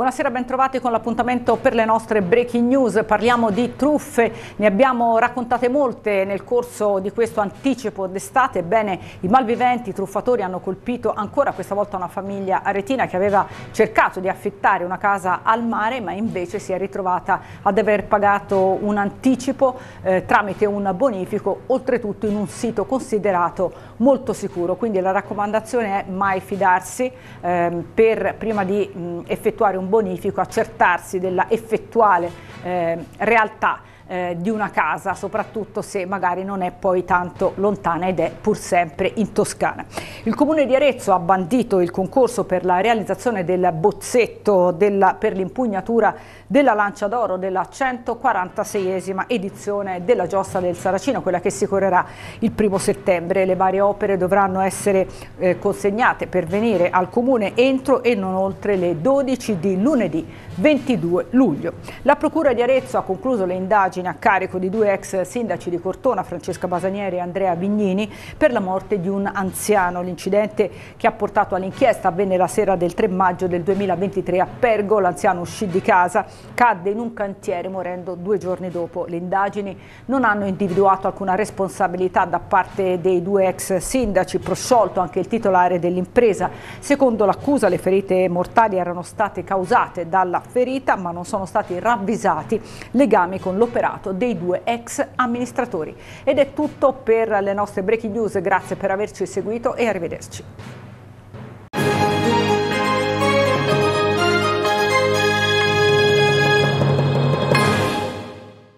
Buonasera, bentrovati con l'appuntamento per le nostre breaking news. Parliamo di truffe, ne abbiamo raccontate molte nel corso di questo anticipo d'estate. Ebbene, i malviventi, i truffatori hanno colpito ancora questa volta una famiglia aretina che aveva cercato di affittare una casa al mare, ma invece si è ritrovata ad aver pagato un anticipo eh, tramite un bonifico, oltretutto in un sito considerato molto sicuro. Quindi la raccomandazione è mai fidarsi eh, per prima di mh, effettuare un bonifico, accertarsi della effettuale eh, realtà eh, di una casa, soprattutto se magari non è poi tanto lontana ed è pur sempre in Toscana. Il Comune di Arezzo ha bandito il concorso per la realizzazione del bozzetto della, per l'impugnatura della Lancia d'Oro della 146esima edizione della Giostra del Saracino, quella che si correrà il primo settembre. Le varie opere dovranno essere eh, consegnate per venire al Comune entro e non oltre le 12 di lunedì 22 luglio. La Procura di Arezzo ha concluso le indagini indagine a carico di due ex sindaci di Cortona, Francesca Basanieri e Andrea Vignini, per la morte di un anziano. L'incidente che ha portato all'inchiesta avvenne la sera del 3 maggio del 2023 a Pergo. L'anziano uscì di casa, cadde in un cantiere morendo due giorni dopo. Le indagini non hanno individuato alcuna responsabilità da parte dei due ex sindaci, prosciolto anche il titolare dell'impresa. Secondo l'accusa le ferite mortali erano state causate dalla ferita ma non sono stati ravvisati legami con l'operato operato dei due ex amministratori. Ed è tutto per le nostre breaking news, grazie per averci seguito e arrivederci.